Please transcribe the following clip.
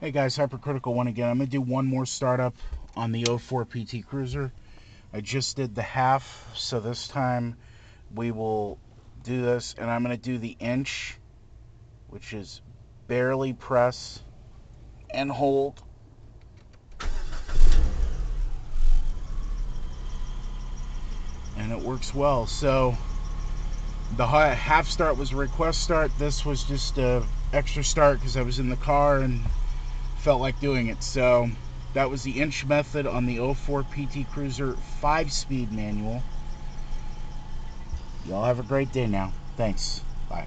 Hey guys, Hypercritical one again. I'm gonna do one more startup on the 04 PT Cruiser. I just did the half, so this time we will do this, and I'm gonna do the inch, which is barely press and hold. And it works well. So the half start was a request start. This was just a extra start because I was in the car and felt like doing it. So that was the inch method on the 04 PT Cruiser 5-speed manual. Y'all have a great day now. Thanks. Bye.